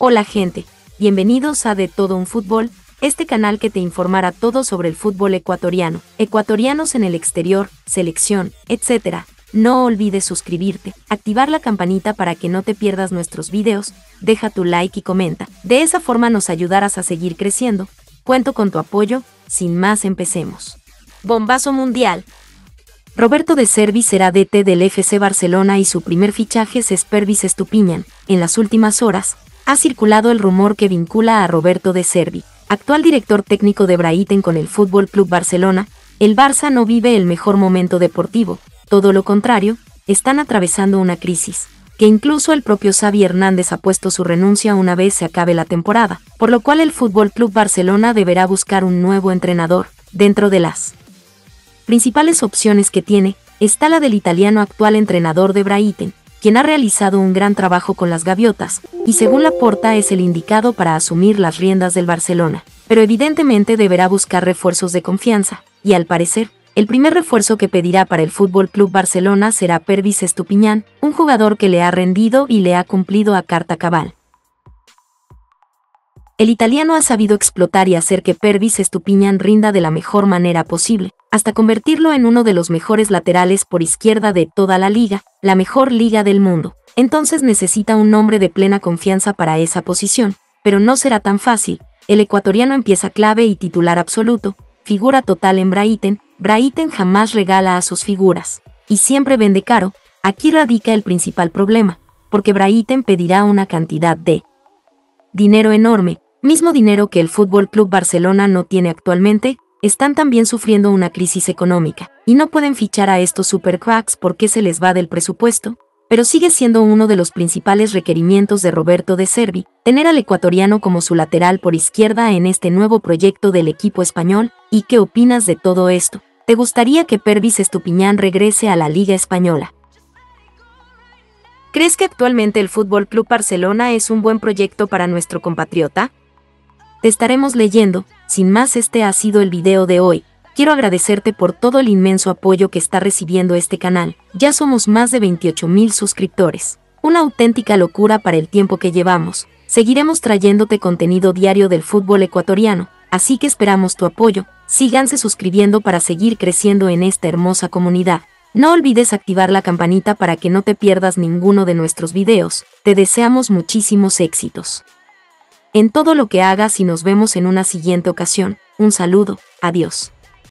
Hola gente, bienvenidos a De Todo un Fútbol, este canal que te informará todo sobre el fútbol ecuatoriano, ecuatorianos en el exterior, selección, etc. No olvides suscribirte, activar la campanita para que no te pierdas nuestros videos, deja tu like y comenta. De esa forma nos ayudarás a seguir creciendo. Cuento con tu apoyo, sin más empecemos. Bombazo Mundial. Roberto de Servi será DT del FC Barcelona y su primer fichaje es Pervis Estupiñán. En las últimas horas, ha circulado el rumor que vincula a Roberto de Servi, actual director técnico de Braiten con el Fútbol Club Barcelona. El Barça no vive el mejor momento deportivo, todo lo contrario, están atravesando una crisis, que incluso el propio Xavi Hernández ha puesto su renuncia una vez se acabe la temporada, por lo cual el Fútbol Club Barcelona deberá buscar un nuevo entrenador, dentro de las principales opciones que tiene, está la del italiano actual entrenador de Braiten, quien ha realizado un gran trabajo con las gaviotas, y según la porta es el indicado para asumir las riendas del Barcelona, pero evidentemente deberá buscar refuerzos de confianza, y al parecer, el primer refuerzo que pedirá para el Fútbol Club Barcelona será Pervis Estupiñán, un jugador que le ha rendido y le ha cumplido a carta cabal. El italiano ha sabido explotar y hacer que Pervis Estupiñán rinda de la mejor manera posible, hasta convertirlo en uno de los mejores laterales por izquierda de toda la liga, la mejor liga del mundo. Entonces necesita un nombre de plena confianza para esa posición, pero no será tan fácil. El ecuatoriano empieza clave y titular absoluto, figura total en Braiten, Braiten jamás regala a sus figuras, y siempre vende caro, aquí radica el principal problema, porque Braiten pedirá una cantidad de dinero enorme, mismo dinero que el Fútbol Club Barcelona no tiene actualmente, están también sufriendo una crisis económica, y no pueden fichar a estos supercracks porque se les va del presupuesto, pero sigue siendo uno de los principales requerimientos de Roberto de Servi, tener al ecuatoriano como su lateral por izquierda en este nuevo proyecto del equipo español, ¿y qué opinas de todo esto? ¿Te gustaría que Pervis Estupiñán regrese a la Liga Española? ¿Crees que actualmente el Fútbol Club Barcelona es un buen proyecto para nuestro compatriota? Te estaremos leyendo, sin más este ha sido el video de hoy. Quiero agradecerte por todo el inmenso apoyo que está recibiendo este canal. Ya somos más de 28 mil suscriptores. Una auténtica locura para el tiempo que llevamos. Seguiremos trayéndote contenido diario del fútbol ecuatoriano, así que esperamos tu apoyo. Síganse suscribiendo para seguir creciendo en esta hermosa comunidad. No olvides activar la campanita para que no te pierdas ninguno de nuestros videos. Te deseamos muchísimos éxitos. En todo lo que hagas y nos vemos en una siguiente ocasión. Un saludo. Adiós.